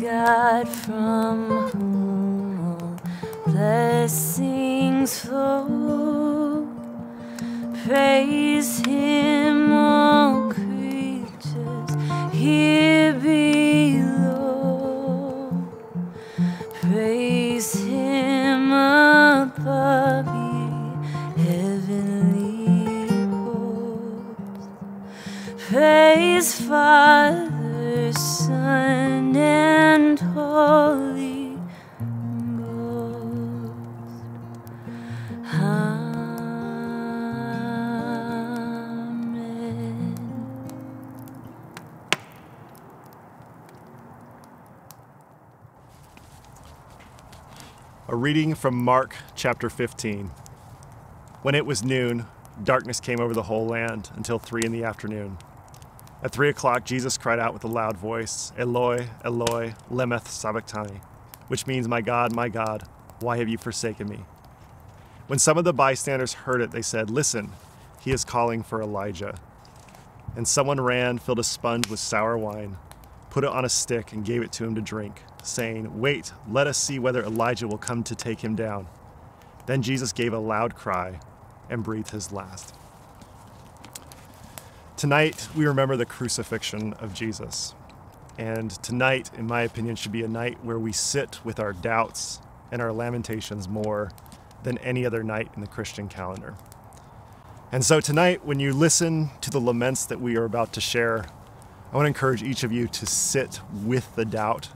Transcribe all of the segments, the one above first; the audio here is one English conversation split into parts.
God from whom blessings flow. Praise Him, reading from Mark chapter 15. When it was noon, darkness came over the whole land until three in the afternoon. At three o'clock, Jesus cried out with a loud voice, Eloi, Eloi, lema sabachthani, which means, My God, my God, why have you forsaken me? When some of the bystanders heard it, they said, Listen, he is calling for Elijah. And someone ran, filled a sponge with sour wine, put it on a stick, and gave it to him to drink, saying, Wait, let us see whether Elijah will come to take him down. Then Jesus gave a loud cry and breathed his last. Tonight, we remember the crucifixion of Jesus. And tonight, in my opinion, should be a night where we sit with our doubts and our lamentations more than any other night in the Christian calendar. And so tonight, when you listen to the laments that we are about to share, I want to encourage each of you to sit with the doubt,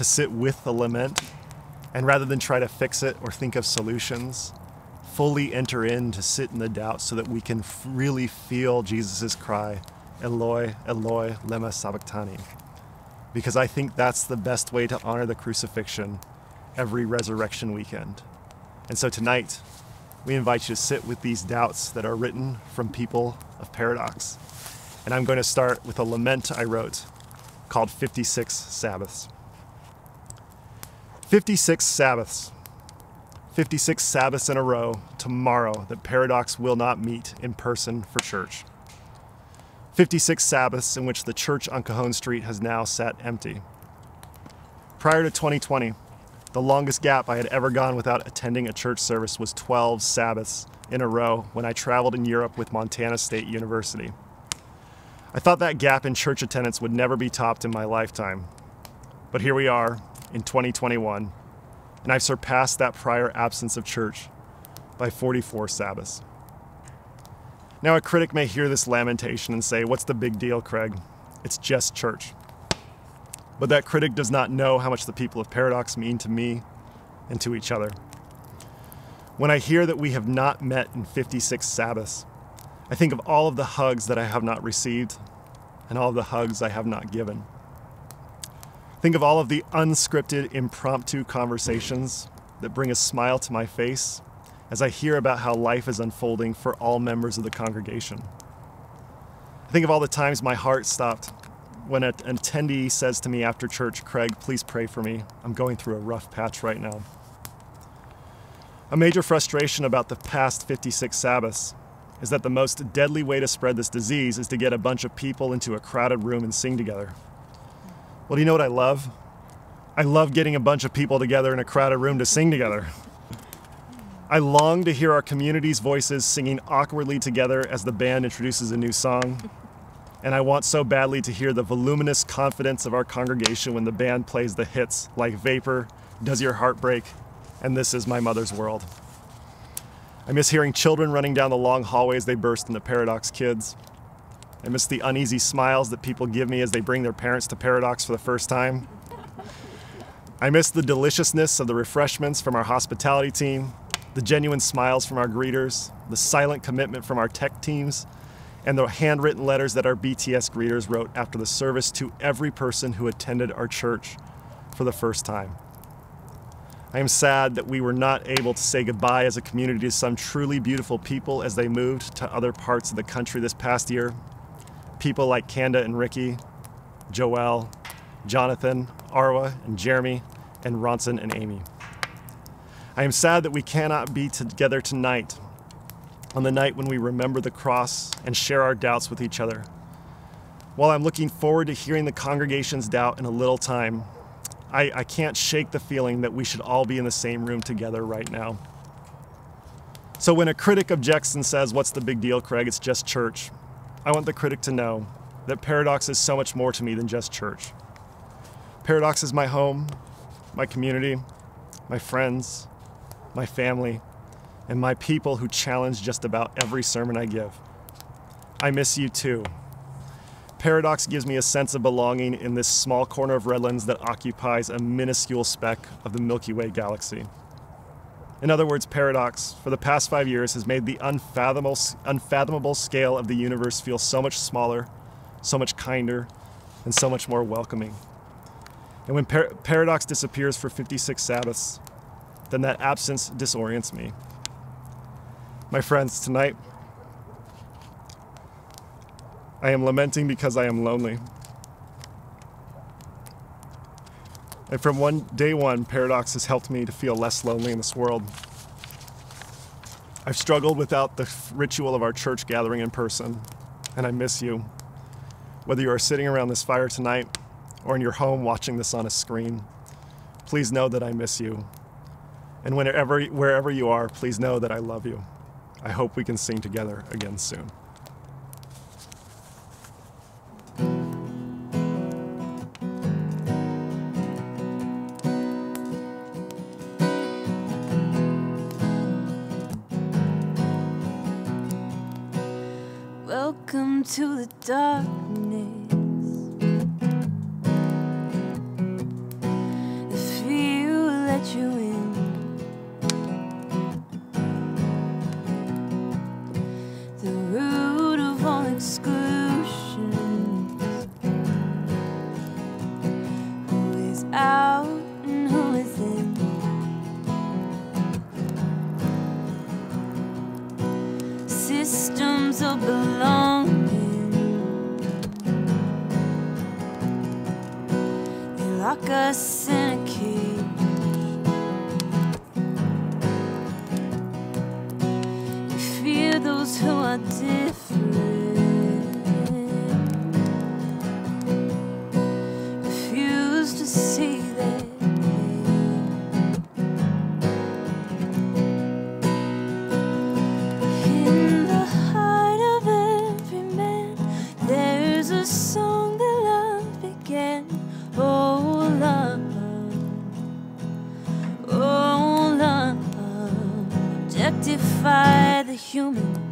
to sit with the lament, and rather than try to fix it or think of solutions, fully enter in to sit in the doubt so that we can really feel Jesus' cry, Eloi, Eloi, lema sabachthani. Because I think that's the best way to honor the crucifixion every resurrection weekend. And so tonight, we invite you to sit with these doubts that are written from people of paradox. And I'm going to start with a lament I wrote called 56 Sabbaths. 56 Sabbaths. 56 Sabbaths in a row tomorrow that Paradox will not meet in person for church. 56 Sabbaths in which the church on Cajon Street has now sat empty. Prior to 2020, the longest gap I had ever gone without attending a church service was 12 Sabbaths in a row when I traveled in Europe with Montana State University. I thought that gap in church attendance would never be topped in my lifetime. But here we are in 2021, and I've surpassed that prior absence of church by 44 Sabbaths. Now, a critic may hear this lamentation and say, What's the big deal, Craig? It's just church. But that critic does not know how much the people of Paradox mean to me and to each other. When I hear that we have not met in 56 Sabbaths, I think of all of the hugs that I have not received and all of the hugs I have not given. Think of all of the unscripted, impromptu conversations that bring a smile to my face as I hear about how life is unfolding for all members of the congregation. I think of all the times my heart stopped when an attendee says to me after church, Craig, please pray for me. I'm going through a rough patch right now. A major frustration about the past 56 Sabbaths is that the most deadly way to spread this disease is to get a bunch of people into a crowded room and sing together. Well, do you know what I love? I love getting a bunch of people together in a crowded room to sing together. I long to hear our community's voices singing awkwardly together as the band introduces a new song. And I want so badly to hear the voluminous confidence of our congregation when the band plays the hits like Vapor, Does Your Heart Break, and This Is My Mother's World. I miss hearing children running down the long hallways they burst into Paradox Kids. I miss the uneasy smiles that people give me as they bring their parents to Paradox for the first time. I miss the deliciousness of the refreshments from our hospitality team, the genuine smiles from our greeters, the silent commitment from our tech teams, and the handwritten letters that our BTS greeters wrote after the service to every person who attended our church for the first time. I am sad that we were not able to say goodbye as a community to some truly beautiful people as they moved to other parts of the country this past year. People like Kanda and Ricky, Joel, Jonathan, Arwa, and Jeremy, and Ronson and Amy. I am sad that we cannot be together tonight on the night when we remember the cross and share our doubts with each other. While I'm looking forward to hearing the congregation's doubt in a little time, I, I can't shake the feeling that we should all be in the same room together right now. So when a critic objects and says, What's the big deal, Craig? It's just church. I want the critic to know that Paradox is so much more to me than just church. Paradox is my home, my community, my friends, my family, and my people who challenge just about every sermon I give. I miss you too. Paradox gives me a sense of belonging in this small corner of Redlands that occupies a minuscule speck of the Milky Way galaxy. In other words, Paradox, for the past five years, has made the unfathomable, unfathomable scale of the universe feel so much smaller, so much kinder, and so much more welcoming. And when par- Paradox disappears for 56 Sabbaths, then that absence disorients me. My friends, tonight, I am lamenting because I am lonely. And from one day one, Paradox has helped me to feel less lonely in this world. I've struggled without the ritual of our church gathering in person, and I miss you. Whether you are sitting around this fire tonight or in your home watching this on a screen, please know that I miss you. And whenever, wherever you are, please know that I love you. I hope we can sing together again soon. Objectify the human.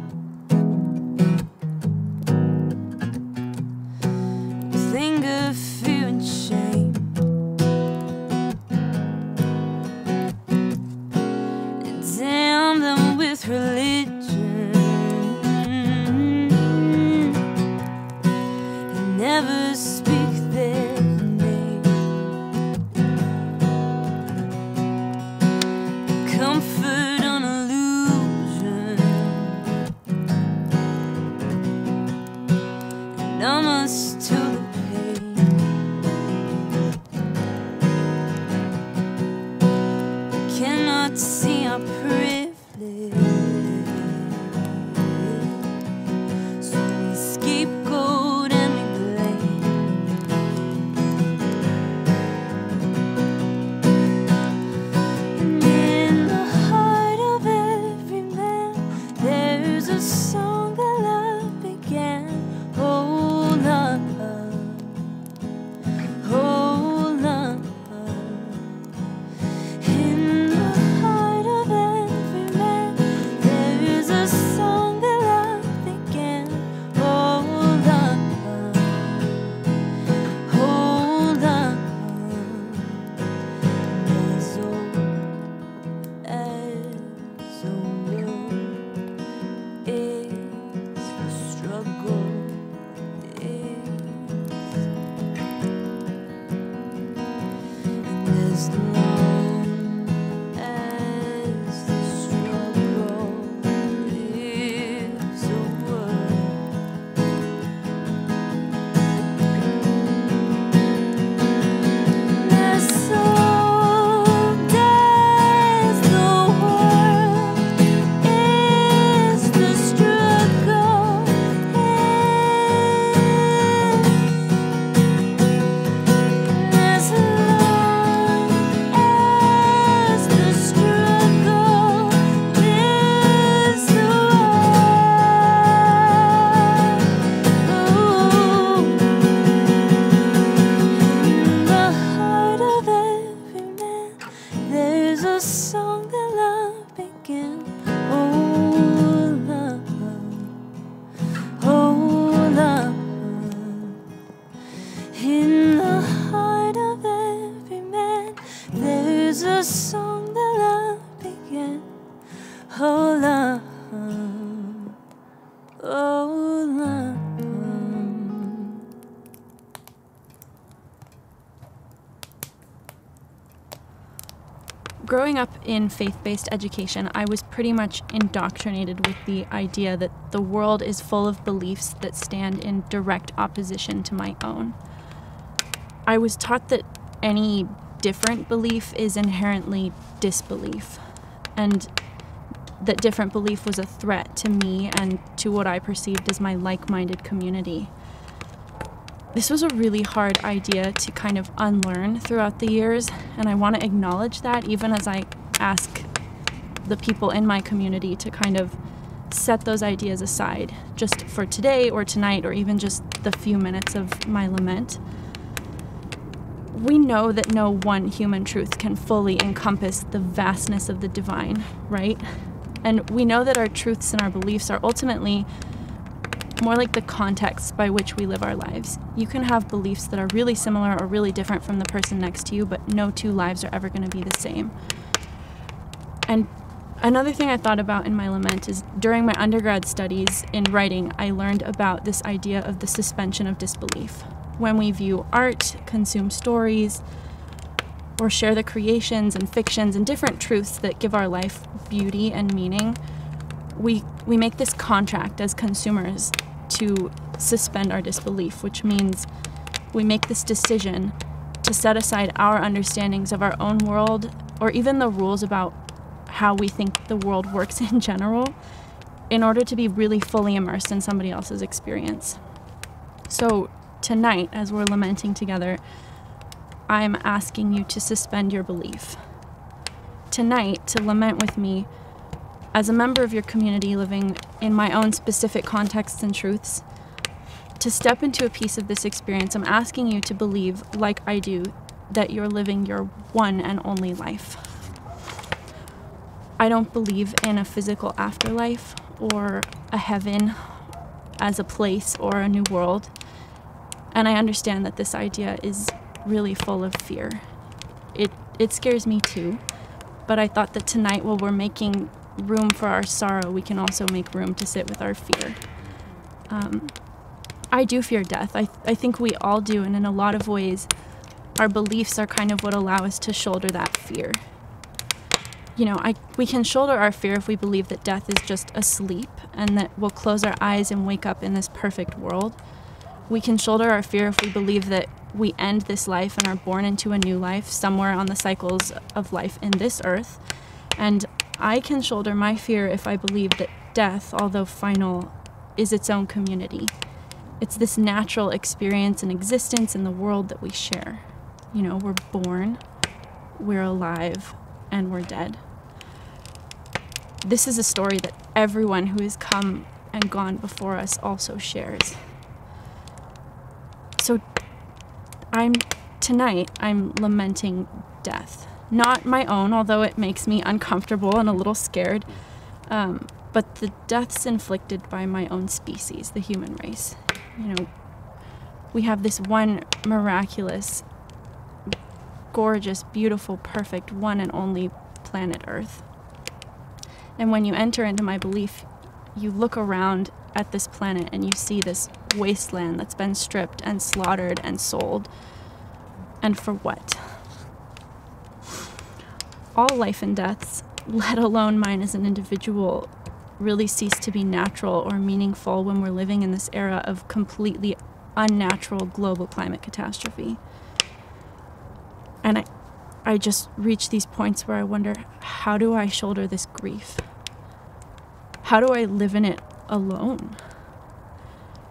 In faith based education, I was pretty much indoctrinated with the idea that the world is full of beliefs that stand in direct opposition to my own. I was taught that any different belief is inherently disbelief, and that different belief was a threat to me and to what I perceived as my like minded community. This was a really hard idea to kind of unlearn throughout the years, and I want to acknowledge that even as I ask the people in my community to kind of set those ideas aside just for today or tonight or even just the few minutes of my lament. We know that no one human truth can fully encompass the vastness of the divine, right? And we know that our truths and our beliefs are ultimately more like the context by which we live our lives. You can have beliefs that are really similar or really different from the person next to you, but no two lives are ever going to be the same. And another thing I thought about in my lament is during my undergrad studies in writing, I learned about this idea of the suspension of disbelief. When we view art, consume stories, or share the creations and fictions and different truths that give our life beauty and meaning, we, we make this contract as consumers to suspend our disbelief, which means we make this decision to set aside our understandings of our own world or even the rules about how we think the world works in general in order to be really fully immersed in somebody else's experience. So, tonight, as we're lamenting together, I'm asking you to suspend your belief. Tonight, to lament with me as a member of your community living in my own specific contexts and truths, to step into a piece of this experience, I'm asking you to believe, like I do, that you're living your one and only life. I don't believe in a physical afterlife or a heaven as a place or a new world. And I understand that this idea is really full of fear. It, it scares me too. But I thought that tonight, while we're making room for our sorrow, we can also make room to sit with our fear. Um, I do fear death. I, I think we all do, and in a lot of ways, our beliefs are kind of what allow us to shoulder that fear. You know, I, we can shoulder our fear if we believe that death is just asleep and that we'll close our eyes and wake up in this perfect world. We can shoulder our fear if we believe that we end this life and are born into a new life somewhere on the cycles of life in this earth. And I can shoulder my fear if I believe that death, although final, is its own community. It's this natural experience and existence in the world that we share. You know, we're born, we're alive, and we're dead. This is a story that everyone who has come and gone before us also shares. So I'm tonight I'm lamenting death. Not my own, although it makes me uncomfortable and a little scared. Um, but the deaths inflicted by my own species, the human race. You know, we have this one miraculous, gorgeous, beautiful, perfect, one and only planet Earth. And when you enter into my belief, you look around at this planet and you see this wasteland that's been stripped and slaughtered and sold. And for what? All life and deaths, let alone mine as an individual, really cease to be natural or meaningful when we're living in this era of completely unnatural global climate catastrophe. And I, I just reach these points where I wonder how do I shoulder this grief? How do I live in it alone?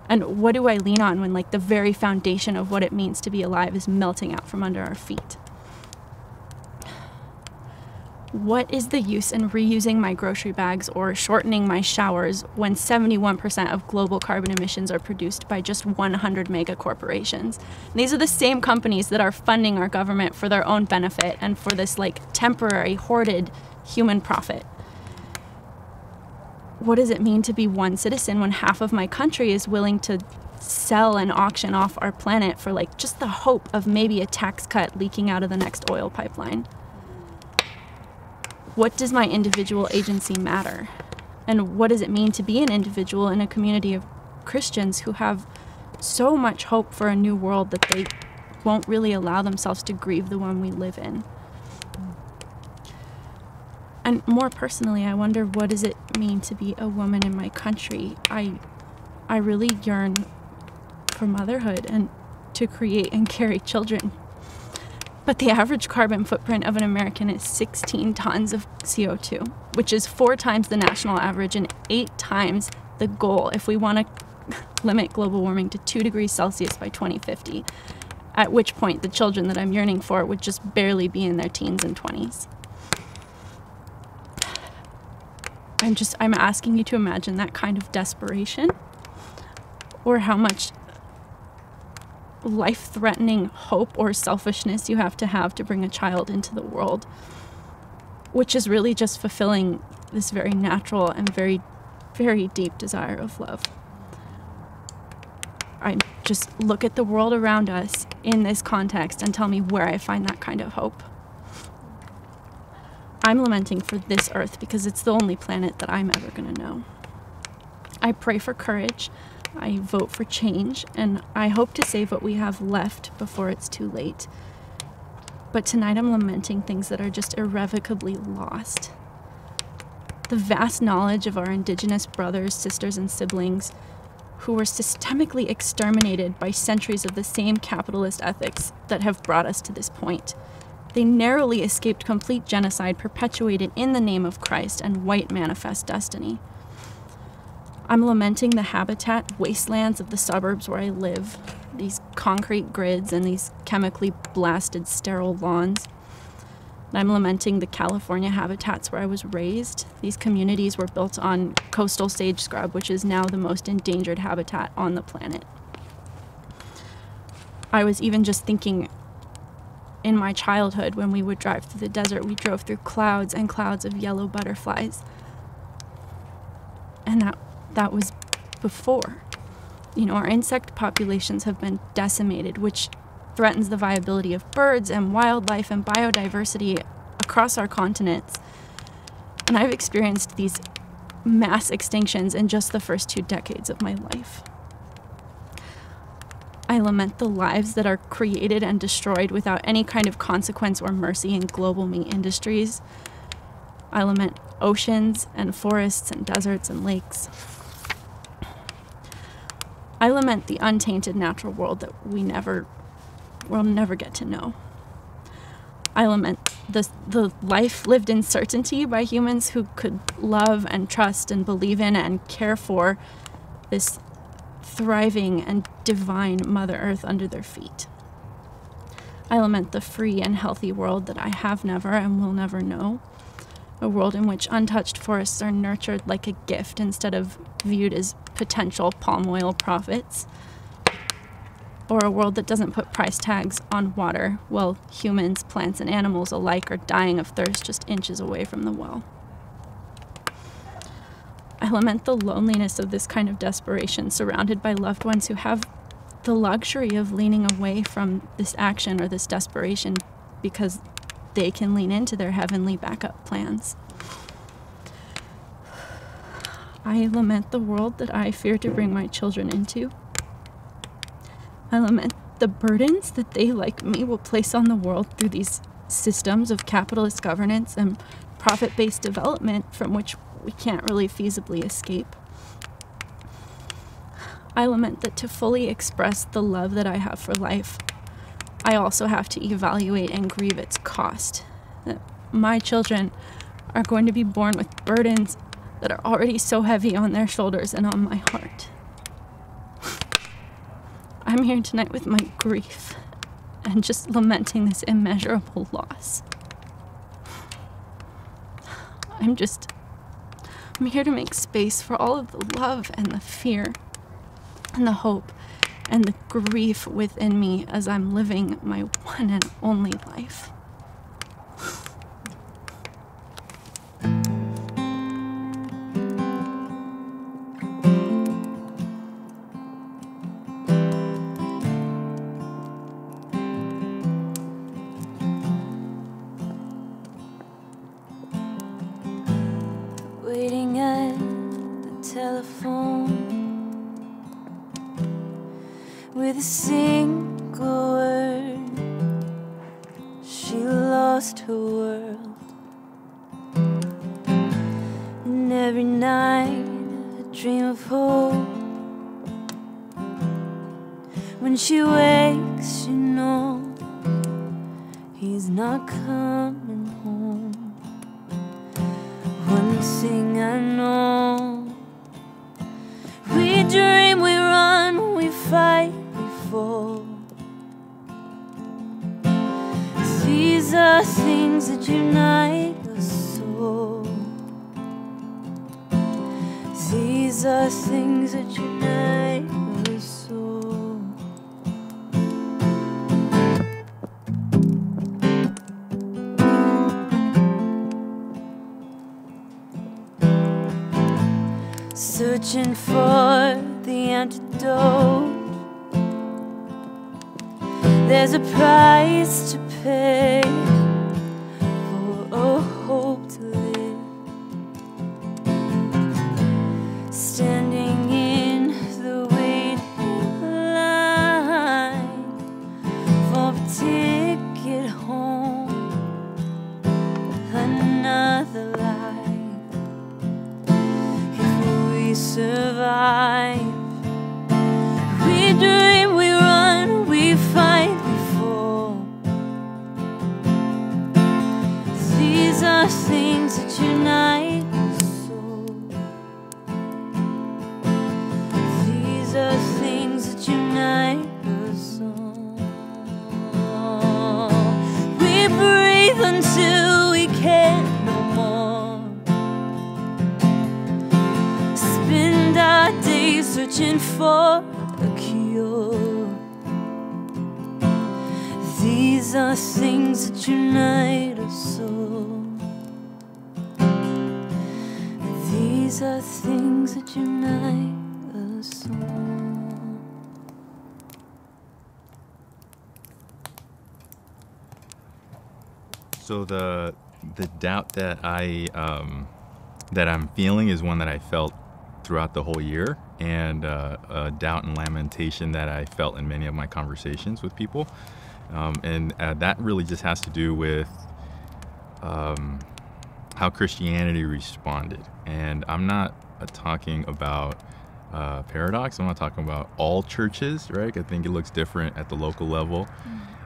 And what do I lean on when, like, the very foundation of what it means to be alive is melting out from under our feet? What is the use in reusing my grocery bags or shortening my showers when 71% of global carbon emissions are produced by just 100 mega corporations? these are the same companies that are funding our government for their own benefit and for this like temporary hoarded human profit. What does it mean to be one citizen when half of my country is willing to sell and auction off our planet for like just the hope of maybe a tax cut leaking out of the next oil pipeline? What does my individual agency matter? And what does it mean to be an individual in a community of Christians who have so much hope for a new world that they won't really allow themselves to grieve the one we live in? And more personally, I wonder what does it mean to be a woman in my country? I I really yearn for motherhood and to create and carry children but the average carbon footprint of an American is 16 tons of CO2, which is four times the national average and eight times the goal if we want to limit global warming to 2 degrees Celsius by 2050, at which point the children that I'm yearning for would just barely be in their teens and 20s. I'm just I'm asking you to imagine that kind of desperation or how much life threatening hope or selfishness you have to have to bring a child into the world, which is really just fulfilling this very natural and very, very deep desire of love. I just look at the world around us in this context and tell me where I find that kind of hope. I'm lamenting for this earth because it's the only planet that I'm ever going to know. I pray for courage I vote for change, and I hope to save what we have left before it's too late. But tonight I'm lamenting things that are just irrevocably lost. The vast knowledge of our Indigenous brothers, sisters, and siblings who were systemically exterminated by centuries of the same capitalist ethics that have brought us to this point. They narrowly escaped complete genocide perpetuated in the name of Christ and white manifest destiny. I'm lamenting the habitat wastelands of the suburbs where I live, these concrete grids and these chemically blasted sterile lawns. I'm lamenting the California habitats where I was raised. These communities were built on coastal sage scrub, which is now the most endangered habitat on the planet. I was even just thinking in my childhood when we would drive through the desert, we drove through clouds and clouds of yellow butterflies. And that that was before. You know, our insect populations have been decimated, which threatens the viability of birds and wildlife and biodiversity across our continents. And I've experienced these mass extinctions in just the first two decades of my life. I lament the lives that are created and destroyed without any kind of consequence or mercy in global meat industries. I lament oceans and forests and deserts and lakes. I lament the untainted natural world that we never will never get to know. I lament the, the life lived in certainty by humans who could love and trust and believe in and care for this thriving and divine Mother Earth under their feet. I lament the free and healthy world that I have never and will never know a world in which untouched forests are nurtured like a gift instead of viewed as potential palm oil profits, or a world that doesn't put price tags on water while humans, plants, and animals alike are dying of thirst just inches away from the well. I lament the loneliness of this kind of desperation surrounded by loved ones who have the luxury of leaning away from this action or this desperation because they can lean into their heavenly backup plans. I lament the world that I fear to bring my children into. I lament the burdens that they, like me, will place on the world through these systems of capitalist governance and profit based development from which we can't really feasibly escape. I lament that to fully express the love that I have for life, I also have to evaluate and grieve its cost. That my children are going to be born with burdens that are already so heavy on their shoulders and on my heart. I'm here tonight with my grief and just lamenting this immeasurable loss. I'm just. I'm here to make space for all of the love and the fear and the hope and the grief within me as I'm living my one and only life. With a single word. She lost her world, and every night a dream of hope. When she wakes, you know he's not coming home. One thing I know We dream, we run, we fight, These are things that unite us all. These are things that unite us all. Searching for the antidote. There's a price to pay Things that unite us all. These are things that unite us all. We breathe until we can't no more spend our days searching for a cure. These are things that unite These are things that unite us. So the the doubt that I um, that I'm feeling is one that I felt throughout the whole year, and uh, a doubt and lamentation that I felt in many of my conversations with people, um, and uh, that really just has to do with um, how Christianity responded. And I'm not uh, talking about uh, paradox. I'm not talking about all churches, right? I think it looks different at the local level.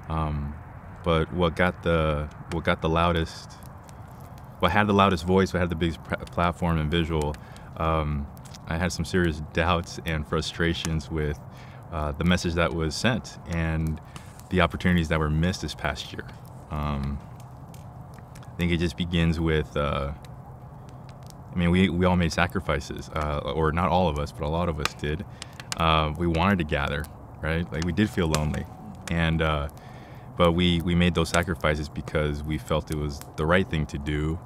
Um, but what got the what got the loudest, what had the loudest voice, what had the biggest pr- platform and visual, um, I had some serious doubts and frustrations with uh, the message that was sent and the opportunities that were missed this past year. Um, think it just begins with. Uh, I mean, we, we all made sacrifices, uh, or not all of us, but a lot of us did. Uh, we wanted to gather, right? Like we did feel lonely, and uh, but we we made those sacrifices because we felt it was the right thing to do.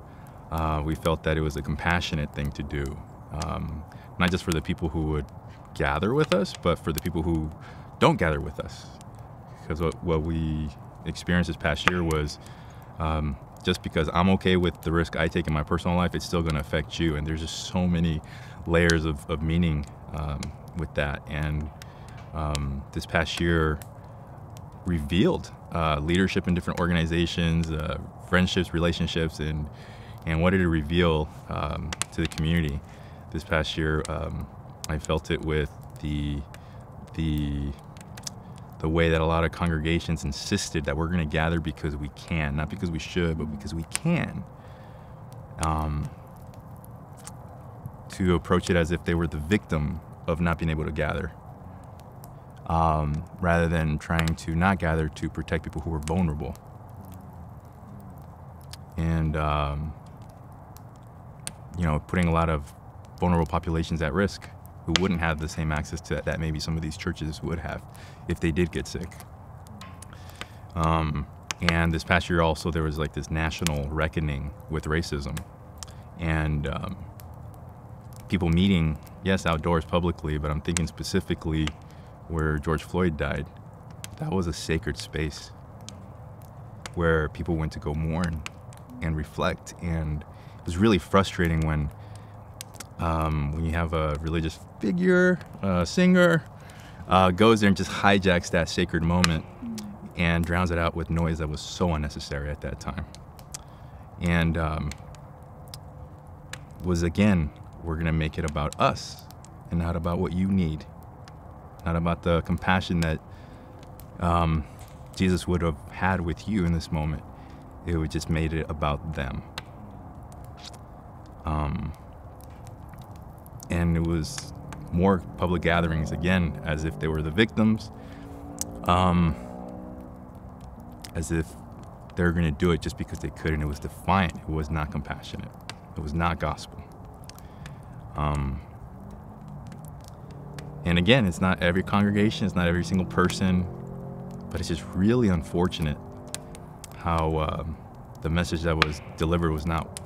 Uh, we felt that it was a compassionate thing to do, um, not just for the people who would gather with us, but for the people who don't gather with us. Because what what we experienced this past year was. Um, just because I'm okay with the risk I take in my personal life, it's still going to affect you. And there's just so many layers of, of meaning um, with that. And um, this past year revealed uh, leadership in different organizations, uh, friendships, relationships, and and what did it reveal um, to the community this past year? Um, I felt it with the the the way that a lot of congregations insisted that we're going to gather because we can, not because we should, but because we can. Um, to approach it as if they were the victim of not being able to gather, um, rather than trying to not gather to protect people who are vulnerable. And um, you know, putting a lot of vulnerable populations at risk who wouldn't have the same access to that, that maybe some of these churches would have if they did get sick. Um, and this past year also there was like this national reckoning with racism and um, people meeting, yes, outdoors publicly, but I'm thinking specifically where George Floyd died. That was a sacred space where people went to go mourn and reflect. And it was really frustrating when um, when you have a religious figure, a singer, uh, goes there and just hijacks that sacred moment and drowns it out with noise that was so unnecessary at that time. And um, was again, we're gonna make it about us and not about what you need, not about the compassion that um, Jesus would have had with you in this moment. It would just made it about them. Um, and it was more public gatherings again, as if they were the victims, um, as if they were going to do it just because they could, and it was defiant. It was not compassionate. It was not gospel. Um, and again, it's not every congregation, it's not every single person, but it's just really unfortunate how um, the message that was delivered was not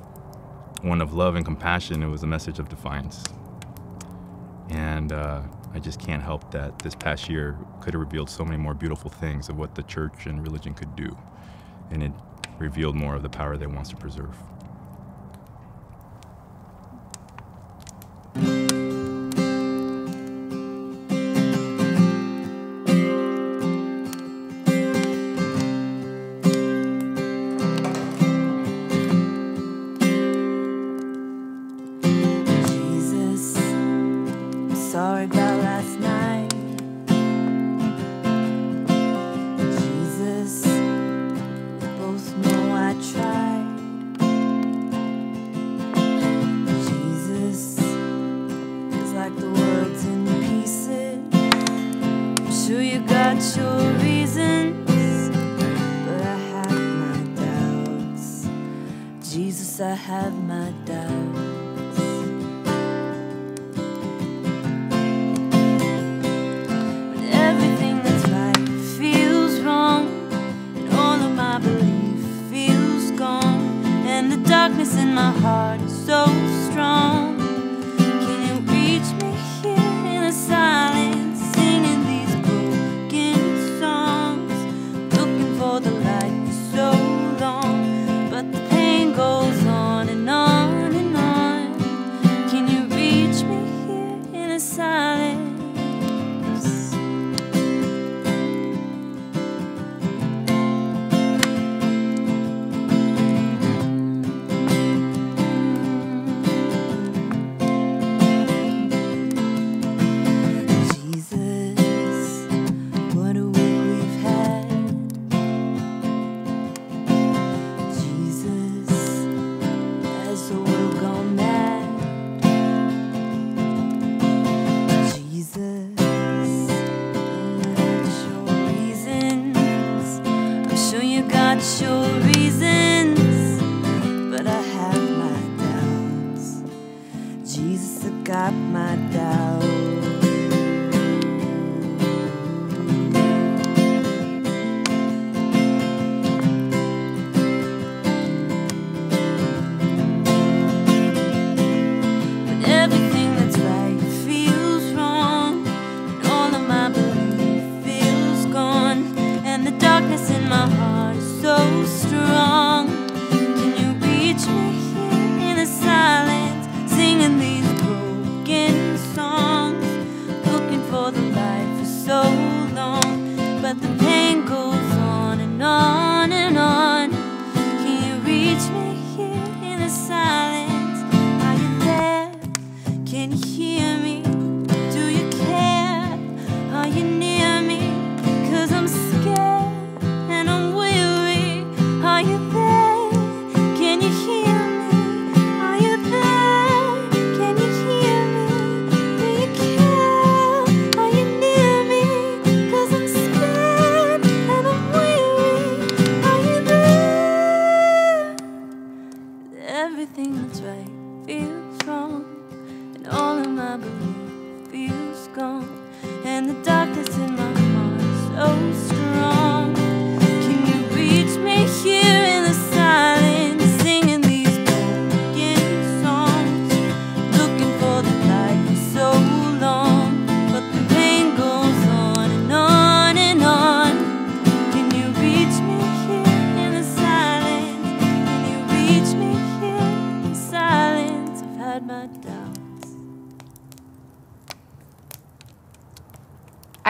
one of love and compassion, it was a message of defiance. And uh, I just can't help that this past year could have revealed so many more beautiful things of what the church and religion could do. And it revealed more of the power that it wants to preserve. Sorry about last night. Jesus, we both know I tried. Jesus, it's like the world's in pieces. I'm sure you got your reasons, but I have my doubts. Jesus, I have you got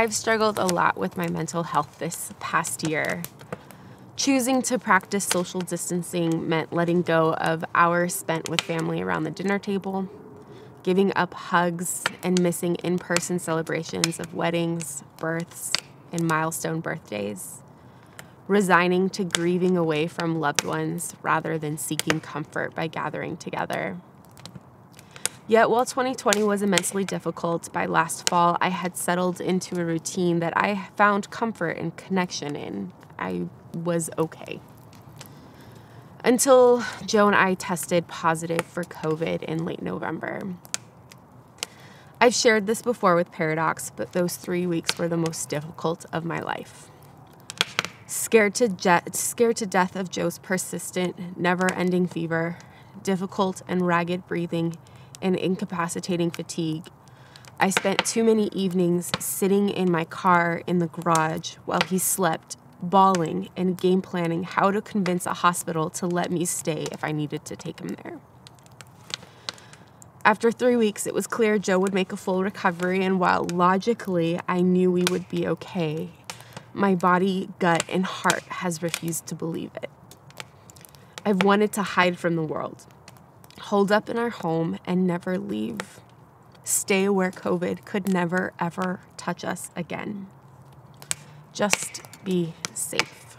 I've struggled a lot with my mental health this past year. Choosing to practice social distancing meant letting go of hours spent with family around the dinner table, giving up hugs, and missing in person celebrations of weddings, births, and milestone birthdays. Resigning to grieving away from loved ones rather than seeking comfort by gathering together. Yet, while 2020 was immensely difficult, by last fall I had settled into a routine that I found comfort and connection in. I was okay. Until Joe and I tested positive for COVID in late November. I've shared this before with Paradox, but those three weeks were the most difficult of my life. Scared to, je- scared to death of Joe's persistent, never ending fever, difficult and ragged breathing, and incapacitating fatigue. I spent too many evenings sitting in my car in the garage while he slept, bawling and game planning how to convince a hospital to let me stay if I needed to take him there. After three weeks, it was clear Joe would make a full recovery, and while logically I knew we would be okay, my body, gut, and heart has refused to believe it. I've wanted to hide from the world, holed up in our home, and never leave. Stay where COVID could never, ever touch us again. Just be safe.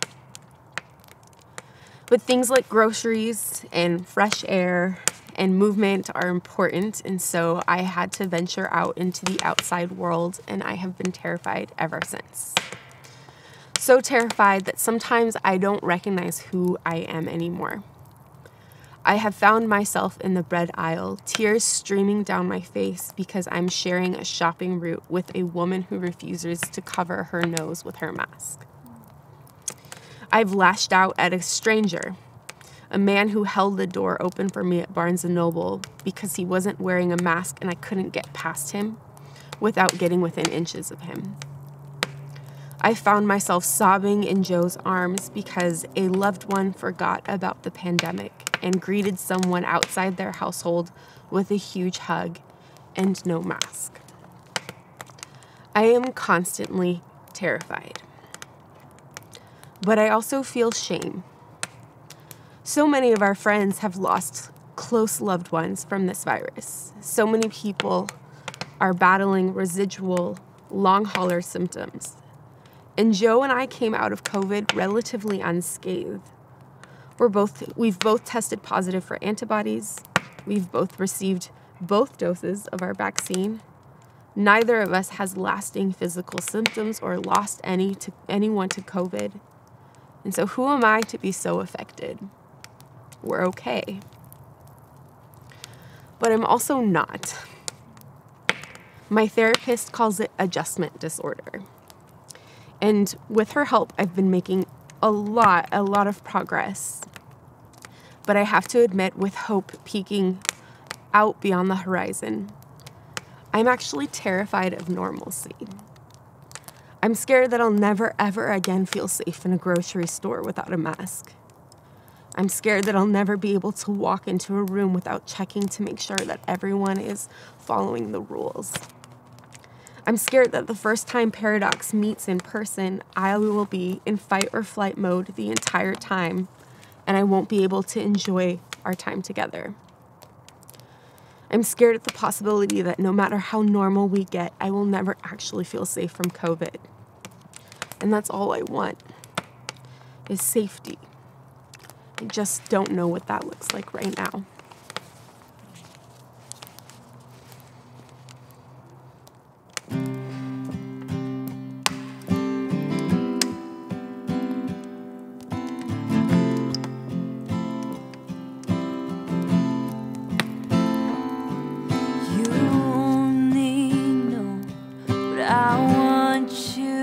But things like groceries and fresh air and movement are important, and so I had to venture out into the outside world, and I have been terrified ever since. So terrified that sometimes I don't recognize who I am anymore. I have found myself in the bread aisle, tears streaming down my face because I'm sharing a shopping route with a woman who refuses to cover her nose with her mask. I've lashed out at a stranger, a man who held the door open for me at Barnes & Noble because he wasn't wearing a mask and I couldn't get past him without getting within inches of him. I found myself sobbing in Joe's arms because a loved one forgot about the pandemic and greeted someone outside their household with a huge hug and no mask. I am constantly terrified. But I also feel shame. So many of our friends have lost close loved ones from this virus. So many people are battling residual long hauler symptoms. And Joe and I came out of COVID relatively unscathed. We're both we've both tested positive for antibodies. We've both received both doses of our vaccine. Neither of us has lasting physical symptoms or lost any to anyone to COVID. And so who am I to be so affected? We're okay. But I'm also not. My therapist calls it adjustment disorder. And with her help, I've been making a lot, a lot of progress. But I have to admit, with hope peeking out beyond the horizon, I'm actually terrified of normalcy. I'm scared that I'll never, ever again feel safe in a grocery store without a mask. I'm scared that I'll never be able to walk into a room without checking to make sure that everyone is following the rules. I'm scared that the first time Paradox meets in person, I will be in fight or flight mode the entire time, and I won't be able to enjoy our time together. I'm scared at the possibility that no matter how normal we get, I will never actually feel safe from COVID. And that's all I want is safety. I just don't know what that looks like right now. I want you.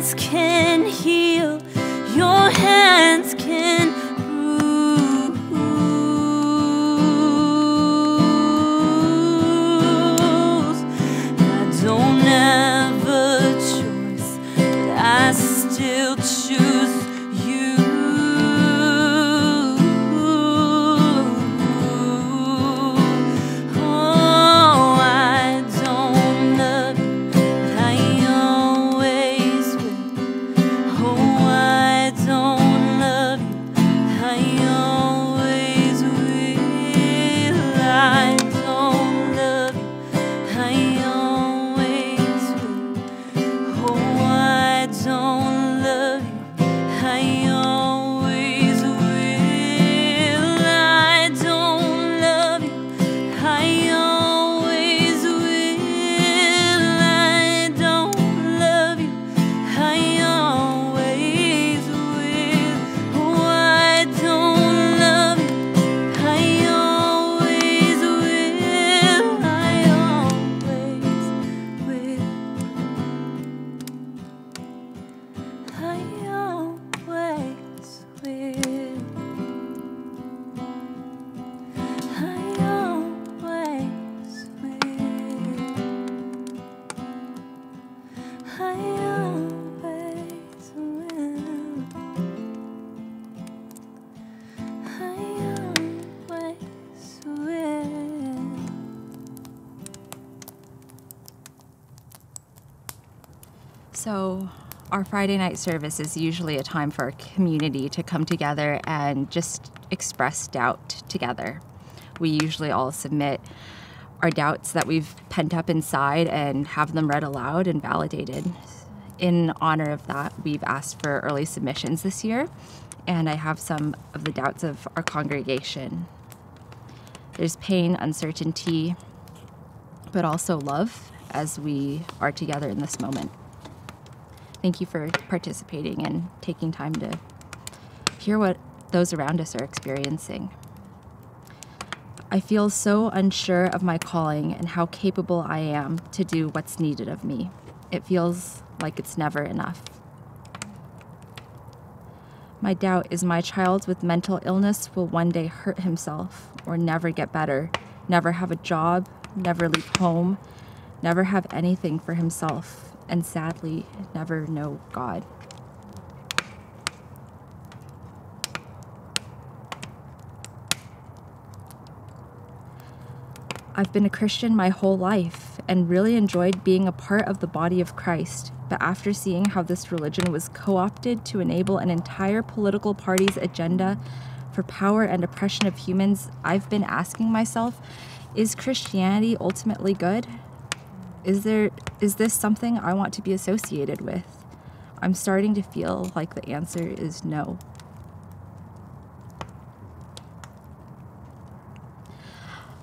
Can heal, So, our Friday night service is usually a time for our community to come together and just express doubt together. We usually all submit our doubts that we've pent up inside and have them read aloud and validated. In honor of that, we've asked for early submissions this year, and I have some of the doubts of our congregation. There's pain, uncertainty, but also love as we are together in this moment. Thank you for participating and taking time to hear what those around us are experiencing. I feel so unsure of my calling and how capable I am to do what's needed of me. It feels like it's never enough. My doubt is my child with mental illness will one day hurt himself or never get better, never have a job, never leave home, never have anything for himself, and sadly, never know God. I've been a Christian my whole life and really enjoyed being a part of the body of Christ. But after seeing how this religion was co opted to enable an entire political party's agenda for power and oppression of humans, I've been asking myself is Christianity ultimately good? Is there is this something I want to be associated with? I'm starting to feel like the answer is no.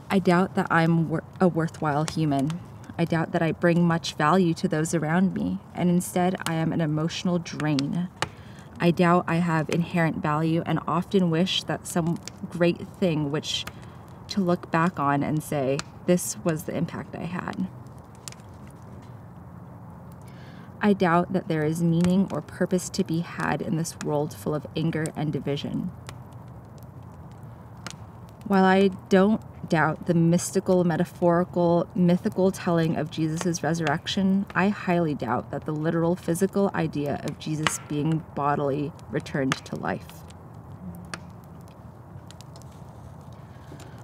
I doubt that I'm wor- a worthwhile human. I doubt that I bring much value to those around me, and instead I am an emotional drain. I doubt I have inherent value and often wish that some great thing which to look back on and say, this was the impact I had. I doubt that there is meaning or purpose to be had in this world full of anger and division. While I don't doubt the mystical, metaphorical, mythical telling of Jesus' resurrection, I highly doubt that the literal physical idea of Jesus being bodily returned to life.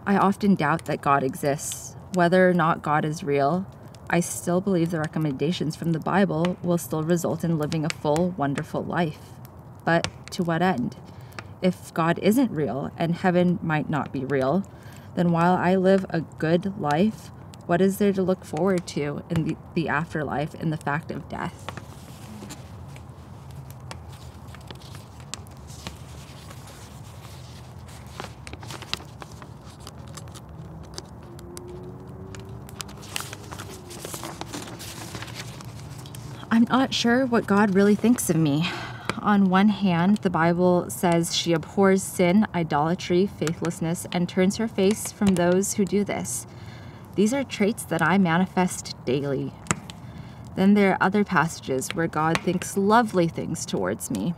I often doubt that God exists. Whether or not God is real, I still believe the recommendations from the Bible will still result in living a full, wonderful life. But to what end? If God isn't real and heaven might not be real, then while I live a good life, what is there to look forward to in the, the afterlife in the fact of death? I'm not sure what God really thinks of me. On one hand, the Bible says she abhors sin, idolatry, faithlessness, and turns her face from those who do this. These are traits that I manifest daily. Then there are other passages where God thinks lovely things towards me.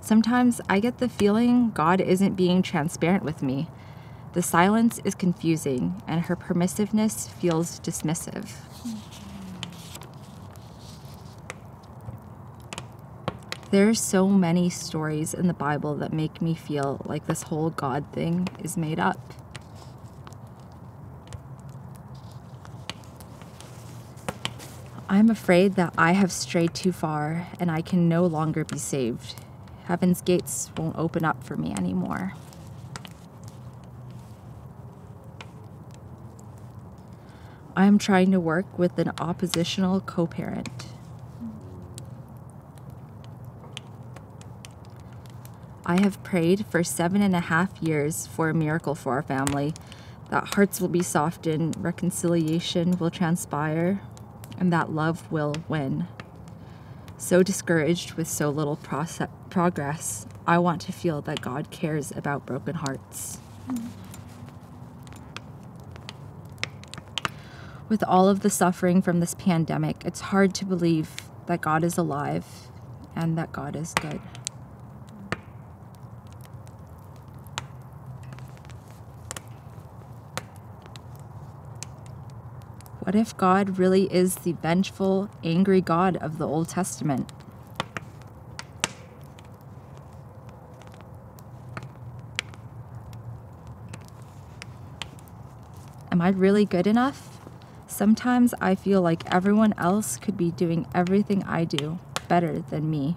Sometimes I get the feeling God isn't being transparent with me. The silence is confusing, and her permissiveness feels dismissive. There are so many stories in the Bible that make me feel like this whole God thing is made up. I'm afraid that I have strayed too far and I can no longer be saved. Heaven's gates won't open up for me anymore. I am trying to work with an oppositional co parent. I have prayed for seven and a half years for a miracle for our family, that hearts will be softened, reconciliation will transpire, and that love will win. So discouraged with so little progress, I want to feel that God cares about broken hearts. With all of the suffering from this pandemic, it's hard to believe that God is alive and that God is good. What if God really is the vengeful, angry God of the Old Testament? Am I really good enough? Sometimes I feel like everyone else could be doing everything I do better than me.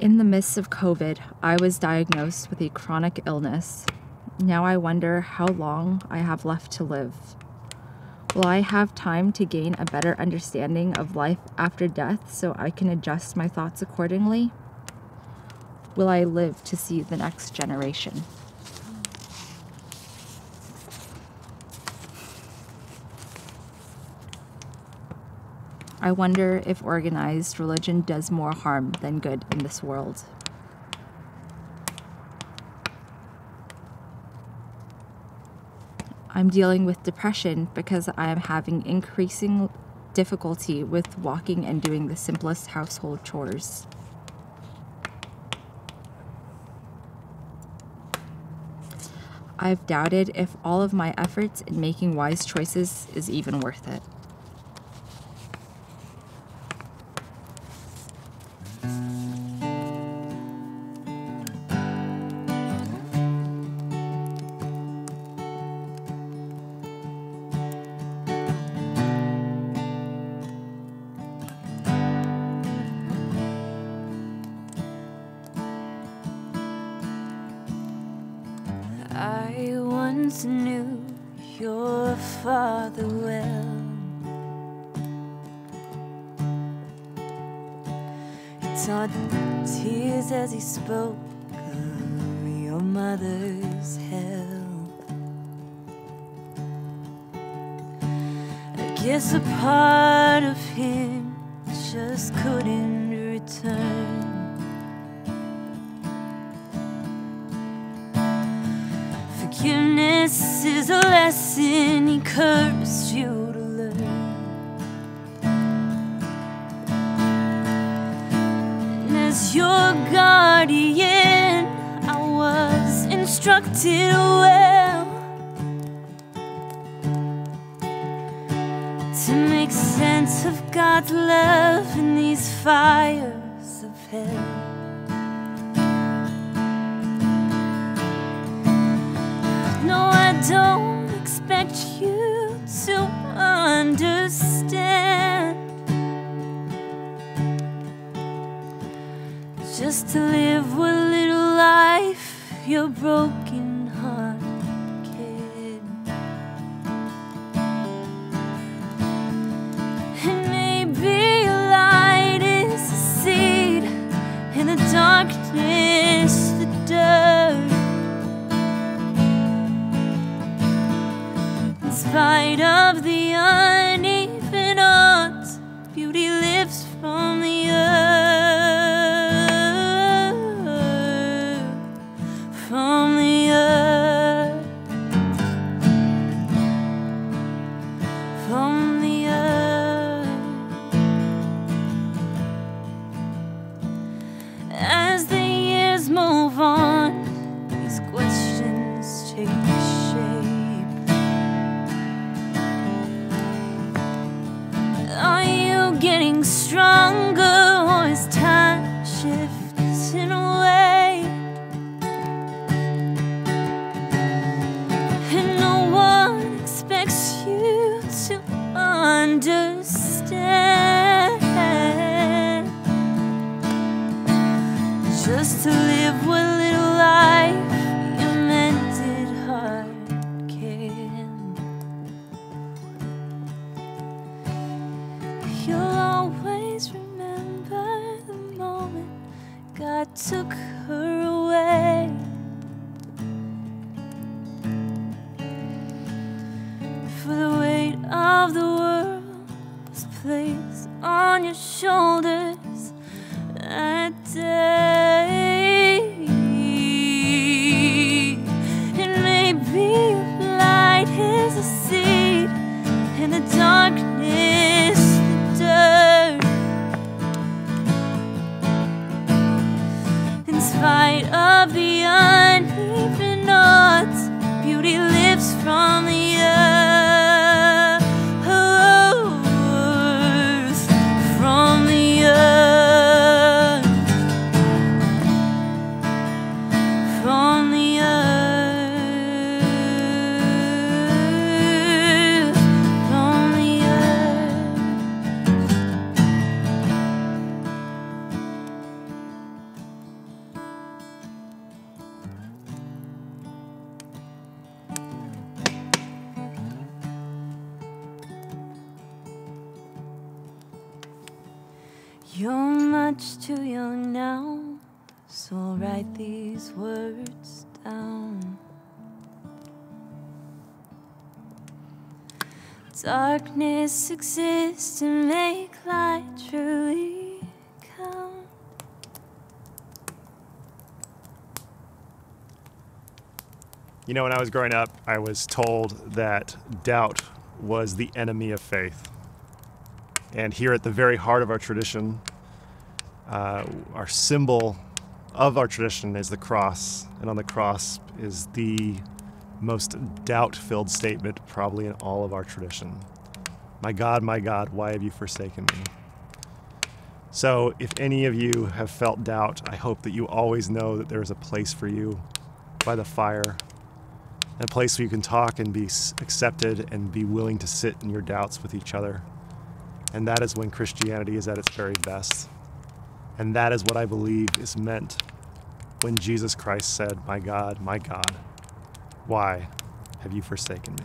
In the midst of COVID, I was diagnosed with a chronic illness. Now I wonder how long I have left to live. Will I have time to gain a better understanding of life after death so I can adjust my thoughts accordingly? Will I live to see the next generation? I wonder if organized religion does more harm than good in this world. I'm dealing with depression because I am having increasing difficulty with walking and doing the simplest household chores. I've doubted if all of my efforts in making wise choices is even worth it. Once knew your father well. He taught tears as he spoke of your mother's hell. I guess a part of him just couldn't is a seed in the darkness, the dirt. In spite of the uneven odds, beauty lives from the Darkness exists to make light truly come. You know, when I was growing up, I was told that doubt was the enemy of faith. And here at the very heart of our tradition, uh, our symbol of our tradition is the cross. And on the cross is the most doubt filled statement, probably in all of our tradition My God, my God, why have you forsaken me? So, if any of you have felt doubt, I hope that you always know that there is a place for you by the fire a place where you can talk and be accepted and be willing to sit in your doubts with each other. And that is when Christianity is at its very best. And that is what I believe is meant when Jesus Christ said, My God, my God, why have you forsaken me?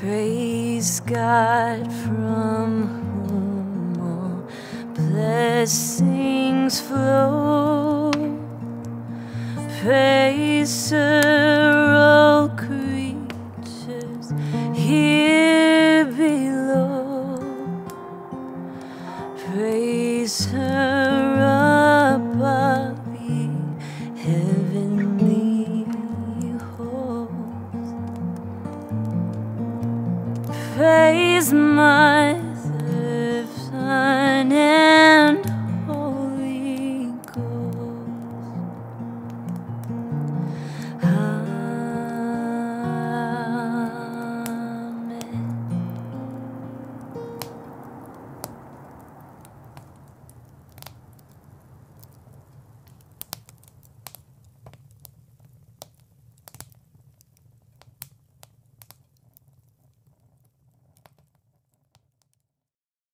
Praise God from whom all blessings flow. Praise serve